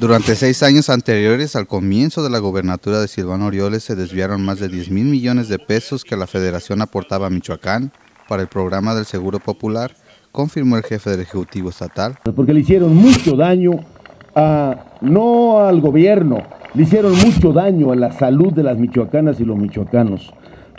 Durante seis años anteriores al comienzo de la gobernatura de Silvano Orioles se desviaron más de 10 mil millones de pesos que la federación aportaba a Michoacán para el programa del Seguro Popular, confirmó el jefe del Ejecutivo Estatal. Porque le hicieron mucho daño a, no al gobierno, le hicieron mucho daño a la salud de las michoacanas y los michoacanos,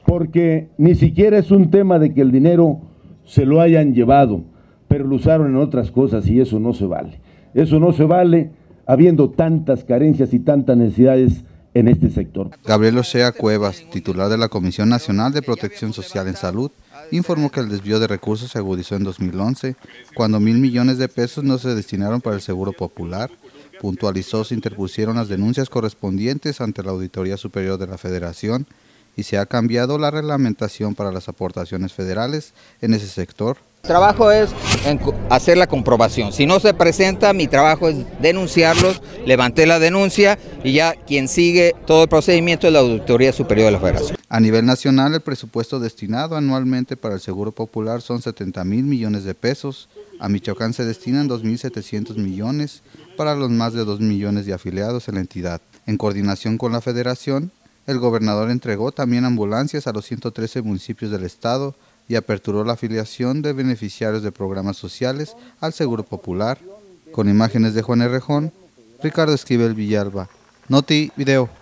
porque ni siquiera es un tema de que el dinero se lo hayan llevado, pero lo usaron en otras cosas y eso no se vale. Eso no se vale habiendo tantas carencias y tantas necesidades en este sector. Gabriel Ochea Cuevas, titular de la Comisión Nacional de Protección Social en Salud, informó que el desvío de recursos se agudizó en 2011, cuando mil millones de pesos no se destinaron para el Seguro Popular. Puntualizó se interpusieron las denuncias correspondientes ante la Auditoría Superior de la Federación y se ha cambiado la reglamentación para las aportaciones federales en ese sector. Mi trabajo es hacer la comprobación. Si no se presenta, mi trabajo es denunciarlos, levanté la denuncia y ya quien sigue todo el procedimiento es la Auditoría Superior de la Federación. A nivel nacional, el presupuesto destinado anualmente para el Seguro Popular son 70 mil millones de pesos. A Michoacán se destinan 2.700 millones para los más de 2 millones de afiliados en la entidad. En coordinación con la Federación, el gobernador entregó también ambulancias a los 113 municipios del estado y aperturó la afiliación de beneficiarios de programas sociales al Seguro Popular. Con imágenes de Juan Errejón, Ricardo Esquivel Villalba. Noti Video.